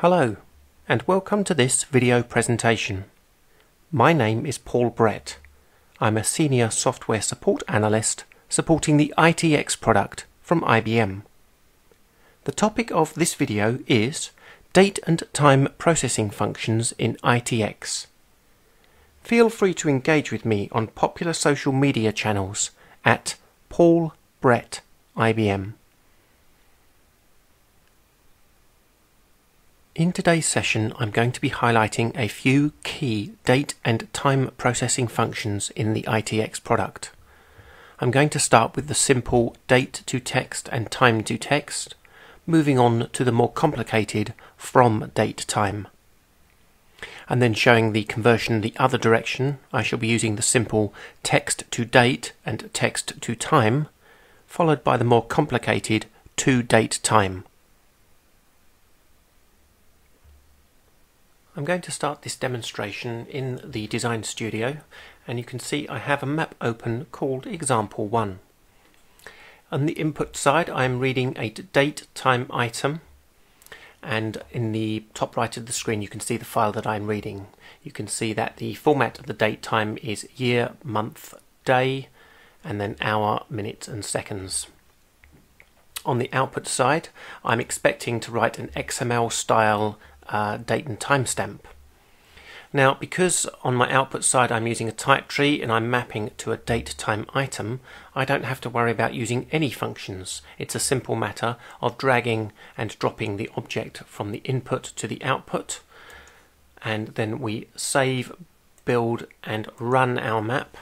Hello, and welcome to this video presentation. My name is Paul Brett. I'm a Senior Software Support Analyst supporting the ITX product from IBM. The topic of this video is Date and Time Processing Functions in ITX. Feel free to engage with me on popular social media channels at Paul Brett IBM. In today's session, I'm going to be highlighting a few key date and time processing functions in the ITX product. I'm going to start with the simple date to text and time to text, moving on to the more complicated from date time. And then showing the conversion the other direction, I shall be using the simple text to date and text to time, followed by the more complicated to date time. I'm going to start this demonstration in the Design Studio and you can see I have a map open called Example 1. On the input side I am reading a date time item and in the top right of the screen you can see the file that I'm reading. You can see that the format of the date time is year, month, day and then hour, minutes and seconds. On the output side I'm expecting to write an XML style uh, date and timestamp. Now, because on my output side I'm using a type tree and I'm mapping to a date time item, I don't have to worry about using any functions. It's a simple matter of dragging and dropping the object from the input to the output, and then we save, build, and run our map.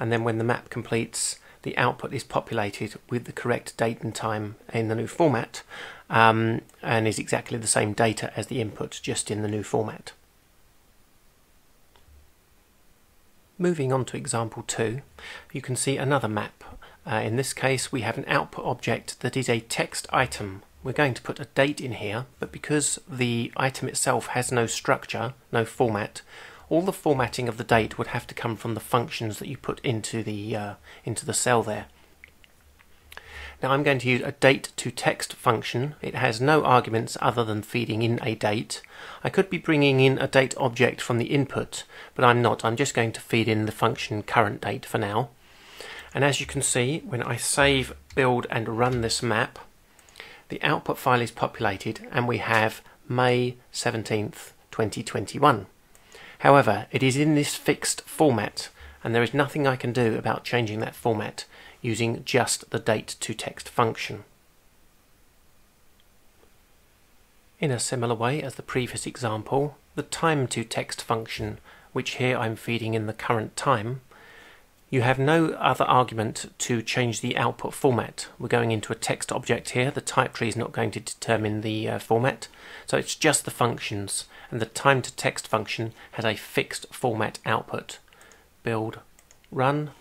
And then when the map completes, the output is populated with the correct date and time in the new format um, and is exactly the same data as the input just in the new format. Moving on to example 2 you can see another map. Uh, in this case we have an output object that is a text item. We're going to put a date in here but because the item itself has no structure, no format, all the formatting of the date would have to come from the functions that you put into the uh, into the cell there. Now I'm going to use a date to text function. It has no arguments other than feeding in a date. I could be bringing in a date object from the input, but I'm not. I'm just going to feed in the function current date for now. And as you can see, when I save, build and run this map, the output file is populated and we have May 17th, 2021. However, it is in this fixed format and there is nothing I can do about changing that format using just the date to text function. In a similar way as the previous example, the time to text function, which here I'm feeding in the current time, you have no other argument to change the output format. We're going into a text object here. The type tree is not going to determine the uh, format. So it's just the functions and the time to text function has a fixed format output. Build, run,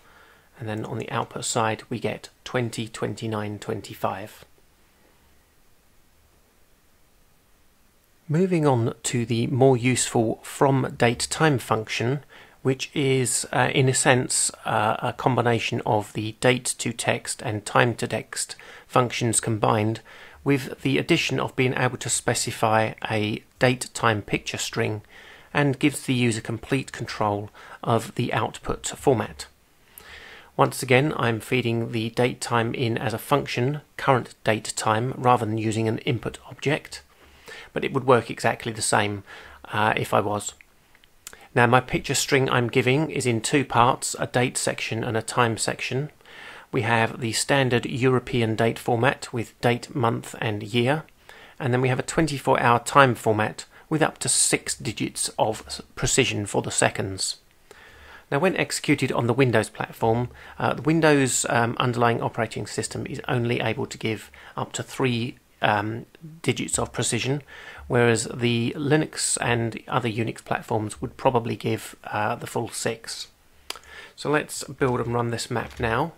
and then on the output side we get 20, 29, 25. Moving on to the more useful from date time function, which is uh, in a sense uh, a combination of the date to text and time to text functions combined with the addition of being able to specify a date time picture string and gives the user complete control of the output format. Once again, I'm feeding the date time in as a function, current date time, rather than using an input object, but it would work exactly the same uh, if I was. Now my picture string I'm giving is in two parts, a date section and a time section. We have the standard European date format with date, month and year, and then we have a 24 hour time format with up to six digits of precision for the seconds. Now, when executed on the Windows platform, uh, the Windows um, underlying operating system is only able to give up to three um, digits of precision, whereas the Linux and other Unix platforms would probably give uh, the full six. So let's build and run this map now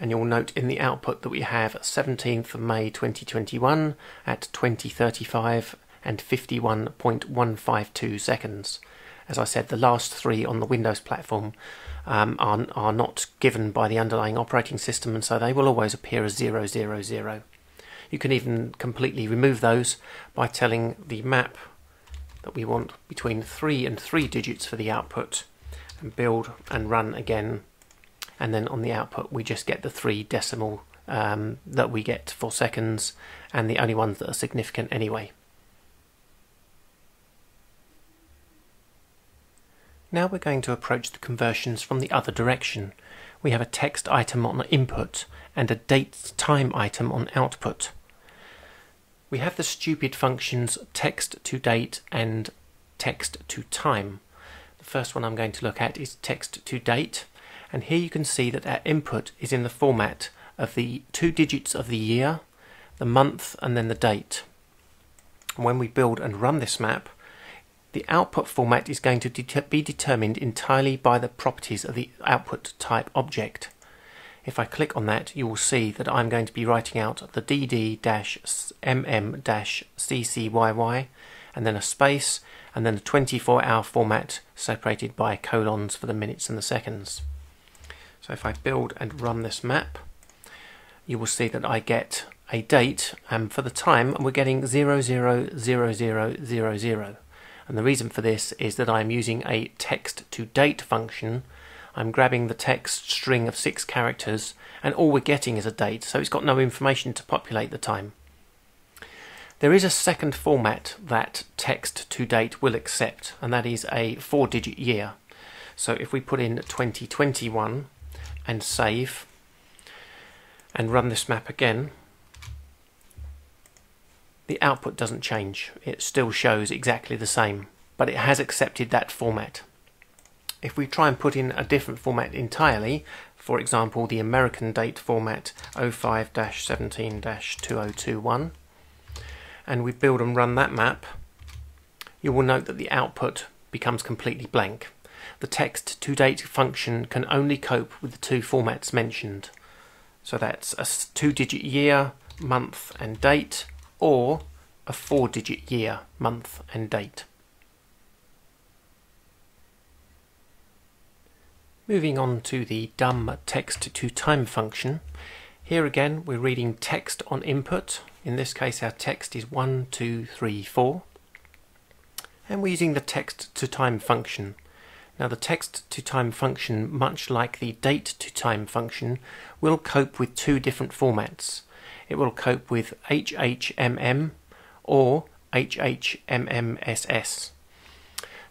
and you'll note in the output that we have 17th of May 2021 at 2035 and 51.152 seconds. As I said, the last three on the Windows platform um, are, are not given by the underlying operating system, and so they will always appear as 000. You can even completely remove those by telling the map that we want between 3 and 3 digits for the output and build and run again and then on the output we just get the 3 decimal um, that we get for seconds and the only ones that are significant anyway. Now we're going to approach the conversions from the other direction. We have a text item on input and a date time item on output. We have the stupid functions text to date and text to time. The first one I'm going to look at is text to date and here you can see that our input is in the format of the two digits of the year, the month and then the date. When we build and run this map the output format is going to be determined entirely by the properties of the output type object. If I click on that, you will see that I'm going to be writing out the dd-mm-ccyy and then a space and then a 24 hour format separated by colons for the minutes and the seconds. So if I build and run this map, you will see that I get a date and for the time we're getting 000000. And the reason for this is that I'm using a text to date function. I'm grabbing the text string of six characters and all we're getting is a date, so it's got no information to populate the time. There is a second format that text to date will accept, and that is a four digit year. So if we put in 2021 and save and run this map again, the output doesn't change. It still shows exactly the same, but it has accepted that format. If we try and put in a different format entirely, for example the American date format 05-17-2021, and we build and run that map, you will note that the output becomes completely blank. The text to date function can only cope with the two formats mentioned. So that's a two digit year, month and date, or a four digit year, month and date. Moving on to the dumb text to time function. Here again we're reading text on input. In this case our text is 1, 2, 3, 4. And we're using the text to time function. Now the text to time function, much like the date to time function, will cope with two different formats it will cope with HHMM or HHMMSS.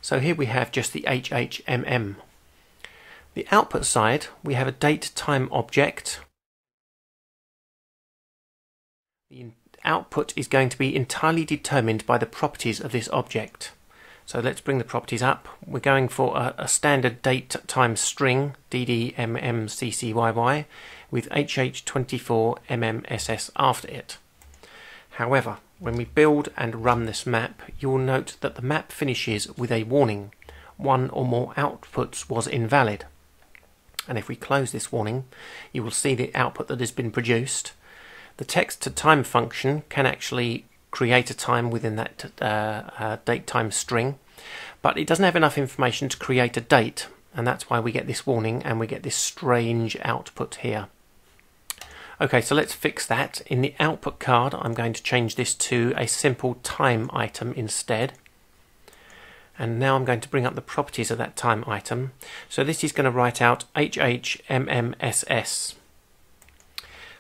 So here we have just the HHMM. The output side, we have a date time object. The output is going to be entirely determined by the properties of this object. So let's bring the properties up. We're going for a, a standard date time string, DDMMCCYY, with HH24MMSS after it. However, when we build and run this map, you will note that the map finishes with a warning. One or more outputs was invalid. And if we close this warning, you will see the output that has been produced. The text to time function can actually create a time within that uh, uh, date time string, but it doesn't have enough information to create a date, and that's why we get this warning and we get this strange output here. Okay, so let's fix that. In the output card, I'm going to change this to a simple time item instead. And now I'm going to bring up the properties of that time item. So this is going to write out HHMMSS.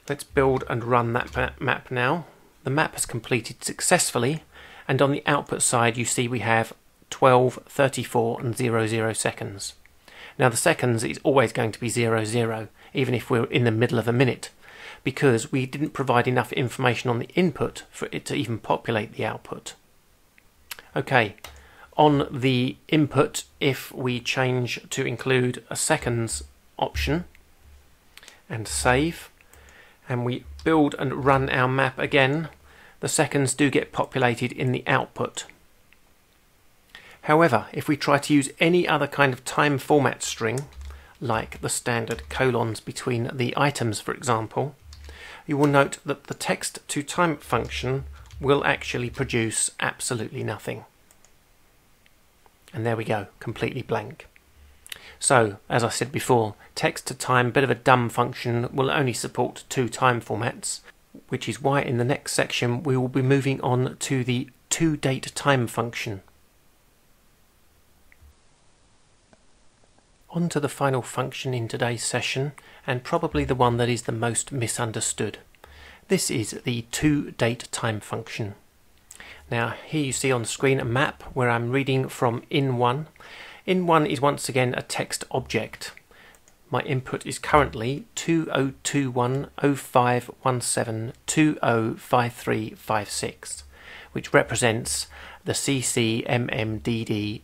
Let's build and run that map now. The map has completed successfully and on the output side you see we have 12, 34 and 00 seconds. Now the seconds is always going to be 00 even if we're in the middle of a minute because we didn't provide enough information on the input for it to even populate the output. Okay, on the input if we change to include a seconds option and save and we build and run our map again, the seconds do get populated in the output. However, if we try to use any other kind of time format string, like the standard colons between the items for example, you will note that the text to time function will actually produce absolutely nothing. And there we go, completely blank. So, as I said before, text to time, bit of a dumb function, will only support two time formats. which is why in the next section we will be moving on to the to date time function. On to the final function in today's session, and probably the one that is the most misunderstood. This is the toDateTime function. Now here you see on the screen a map where I'm reading from in1. In1 is once again a text object. My input is currently 20210517205356, which represents the CCMMDD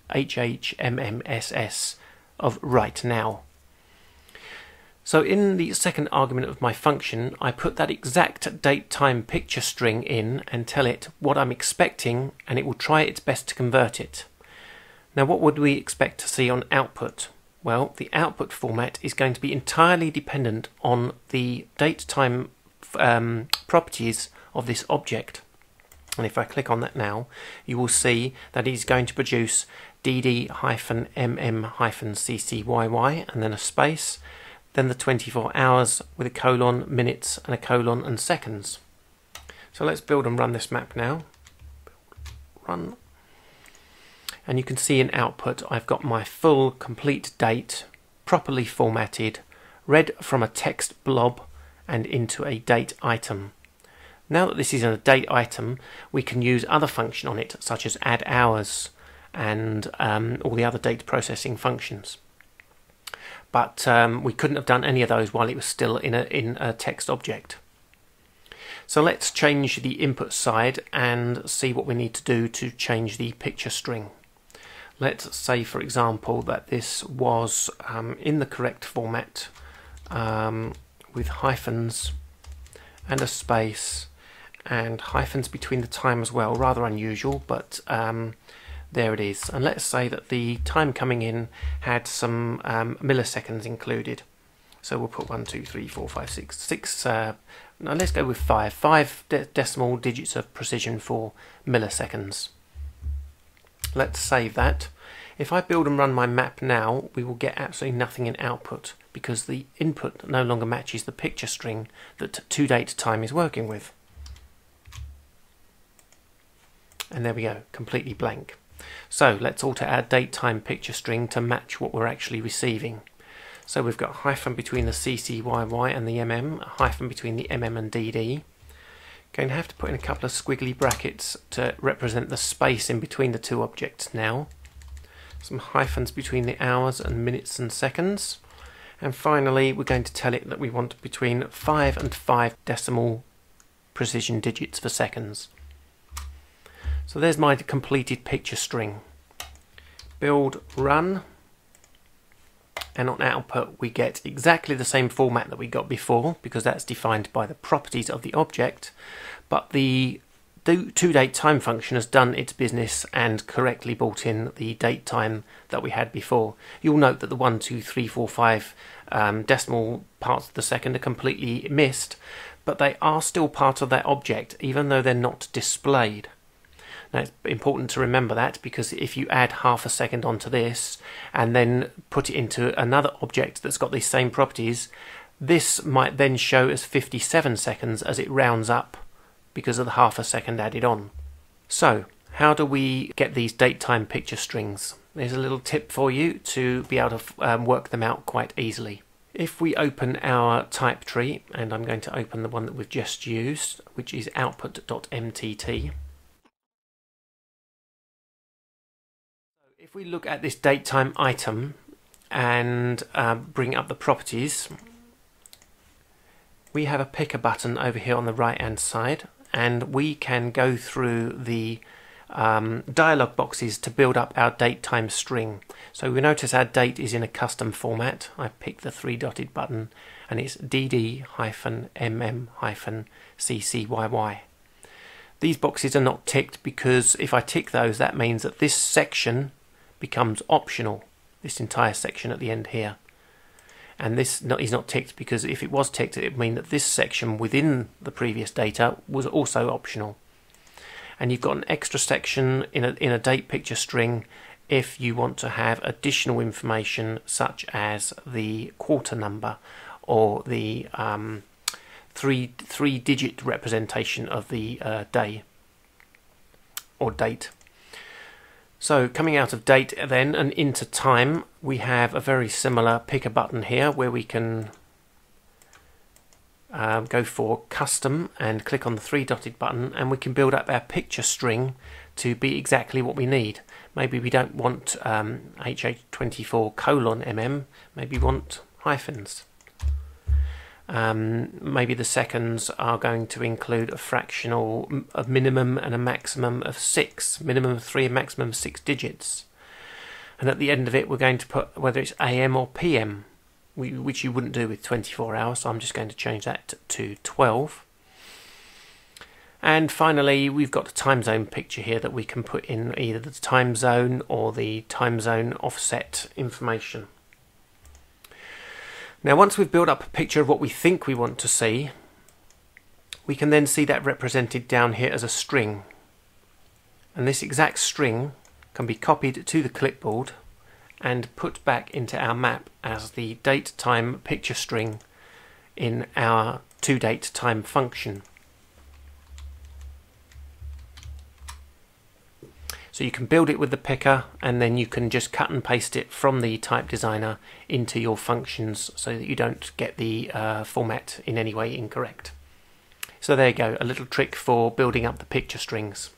of right now. So in the second argument of my function, I put that exact date time picture string in and tell it what I'm expecting and it will try its best to convert it. Now what would we expect to see on output? Well, the output format is going to be entirely dependent on the date time um, properties of this object. And if I click on that now, you will see that it's going to produce dd-mm-ccyy and then a space, then the 24 hours with a colon, minutes and a colon and seconds. So let's build and run this map now. Run. And you can see in output I've got my full complete date properly formatted, read from a text blob and into a date item. Now that this is a date item, we can use other function on it, such as add hours and um, all the other data processing functions. But um, we couldn't have done any of those while it was still in a, in a text object. So let's change the input side and see what we need to do to change the picture string. Let's say, for example, that this was um, in the correct format um, with hyphens and a space and hyphens between the time as well. Rather unusual, but um, there it is. And let's say that the time coming in had some um, milliseconds included. So we'll put one, two, three, four, five, six, six. Uh, now let's go with five. Five de decimal digits of precision for milliseconds. Let's save that. If I build and run my map now, we will get absolutely nothing in output because the input no longer matches the picture string that to date time is working with. And there we go, completely blank. So let's alter our date time picture string to match what we're actually receiving. So we've got a hyphen between the CCYY and the MM, a hyphen between the MM and DD. Going to have to put in a couple of squiggly brackets to represent the space in between the two objects now. Some hyphens between the hours and minutes and seconds. And finally, we're going to tell it that we want between 5 and 5 decimal precision digits for seconds. So there's my completed picture string. Build, run, and on output we get exactly the same format that we got before because that's defined by the properties of the object, but the to date time function has done its business and correctly brought in the date time that we had before. You'll note that the 1, 2, 3, 4, 5 um, decimal parts of the second are completely missed, but they are still part of that object even though they're not displayed. Now it's important to remember that because if you add half a second onto this and then put it into another object that's got these same properties, this might then show as 57 seconds as it rounds up because of the half a second added on. So, how do we get these date time picture strings? There's a little tip for you to be able to um, work them out quite easily. If we open our type tree, and I'm going to open the one that we've just used, which is output.mtt, If we look at this date time item and uh, bring up the properties, we have a picker button over here on the right hand side and we can go through the um, dialog boxes to build up our date time string. So we notice our date is in a custom format. I pick the three dotted button and it's dd-mm-ccyy. These boxes are not ticked because if I tick those that means that this section becomes optional, this entire section at the end here. And this is not ticked because if it was ticked, it would mean that this section within the previous data was also optional. And you've got an extra section in a, in a date picture string if you want to have additional information such as the quarter number or the um, three three digit representation of the uh, day or date. So coming out of date then and into time, we have a very similar picker button here where we can um, go for custom and click on the three dotted button and we can build up our picture string to be exactly what we need. Maybe we don't want um, HH24 colon mm, maybe we want hyphens. Um, maybe the seconds are going to include a fractional a minimum and a maximum of six, minimum of three, a maximum of six digits. And at the end of it, we're going to put whether it's AM or PM, which you wouldn't do with 24 hours. So I'm just going to change that to 12. And finally, we've got the time zone picture here that we can put in either the time zone or the time zone offset information. Now once we've built up a picture of what we think we want to see, we can then see that represented down here as a string. And this exact string can be copied to the clipboard and put back into our map as the date time picture string in our toDate time function. So you can build it with the picker and then you can just cut and paste it from the type designer into your functions so that you don't get the uh, format in any way incorrect. So there you go, a little trick for building up the picture strings.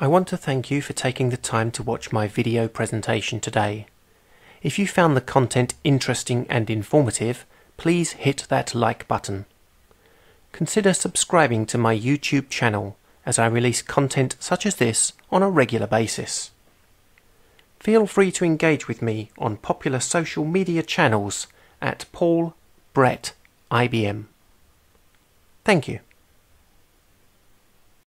I want to thank you for taking the time to watch my video presentation today. If you found the content interesting and informative, please hit that like button. Consider subscribing to my YouTube channel as I release content such as this on a regular basis. Feel free to engage with me on popular social media channels at Paul Brett IBM. Thank you.